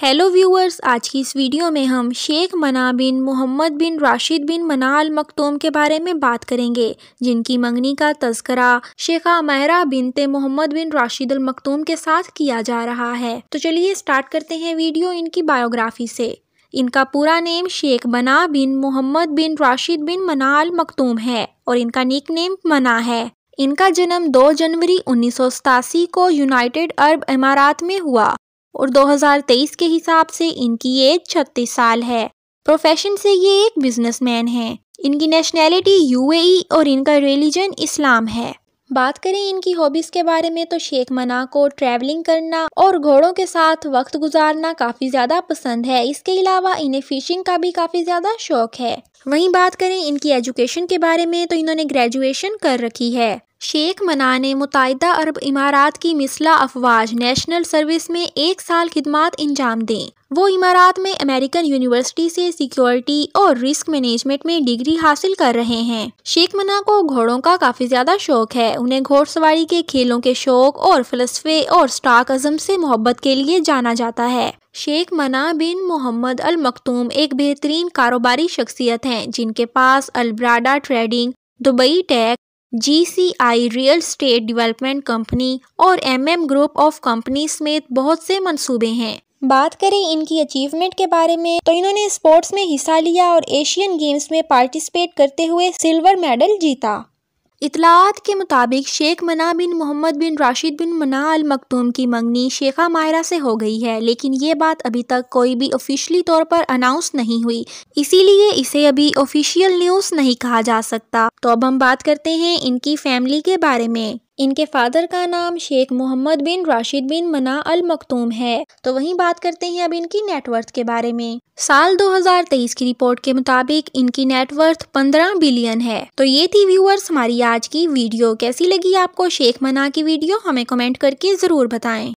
Hello viewers आज की इस वीडियो में हम शेख मना बिन मोहम्मद बिन राशिद बिन मना अल मखतूम के बारे में बात करेंगे, जिनकी मंगनी का तस्करा शेखा महरा बिनते मोहम्मद बिन राशिद अल मखतूम के साथ किया जा रहा है। तो चलिए स्टार्ट करते हैं वीडियो इनकी बायोग्राफी से। इनका पूरा नेम शेख मना बिन मोहम्मद बिन राशिद बिन मना अल मखतूम है और इनका निक नेम मना है। इनका जन्म 2 जनवरी उन्नीस सौ सतासी को यूनाइटेड अरब अमारात में हुआ। और 2023 के हिसाब से इनकी एज 36 साल है। प्रोफेशन से ये एक बिजनेसमैन है। इनकी नेशनैलिटी यूएई और इनका रिलीजन इस्लाम है। बात करें इनकी हॉबीज़ के बारे में तो शेख मना को ट्रैवलिंग करना और घोड़ों के साथ वक्त गुजारना काफ़ी ज़्यादा पसंद है। इसके अलावा इन्हें फिशिंग का भी काफ़ी ज़्यादा शौक है। वहीं बात करें इनकी एजुकेशन के बारे में तो इन्होंने ग्रेजुएशन कर रखी है। शेख मना ने मुतहदा अरब इमारात की मिसला अफवाज नेशनल सर्विस में एक साल खिदमात इंजाम दें। वो इमारात में अमेरिकन यूनिवर्सिटी से सिक्योरिटी और रिस्क मैनेजमेंट में डिग्री हासिल कर रहे हैं। शेख मना को घोड़ों का काफ़ी ज़्यादा शौक है। उन्हें घोड़सवारी के खेलों के शौक और फलसफे और स्टाक अजम से मोहब्बत के लिए जाना जाता है। शेख मना बिन मोहम्मद अल मखतूम एक बेहतरीन कारोबारी शख्सियत हैं, जिनके पास अलब्राडा trading, Dubai tech GCI real estate development company और एमएम ग्रुप ऑफ़ कंपनी समेत बहुत से मंसूबे हैं। बात करें इनकी अचीवमेंट के बारे में तो इन्होंने स्पोर्ट्स में हिस्सा लिया और एशियन गेम्स में पार्टिसिपेट करते हुए सिल्वर मेडल जीता। इतलात के मुताबिक शेख मना बिन मोहम्मद बिन राशिद बिन मना अल मखतूम की मंगनी शेखा मायरा से हो गई है, लेकिन ये बात अभी तक कोई भी ऑफिशियली तौर पर अनाउंस नहीं हुई। इसीलिए इसे अभी ऑफिशियल न्यूज़ नहीं कहा जा सकता। तो अब हम बात करते हैं इनकी फैमिली के बारे में। इनके फादर का नाम शेख मोहम्मद बिन राशिद बिन मना अल मखतूम है। तो वहीं बात करते हैं अब इनकी नेटवर्थ के बारे में। साल 2023 की रिपोर्ट के मुताबिक इनकी नेटवर्थ 15 बिलियन है। तो ये थी व्यूअर्स हमारी आज की वीडियो। कैसी लगी आपको शेख मना की वीडियो? हमें कमेंट करके ज़रूर बताएँ।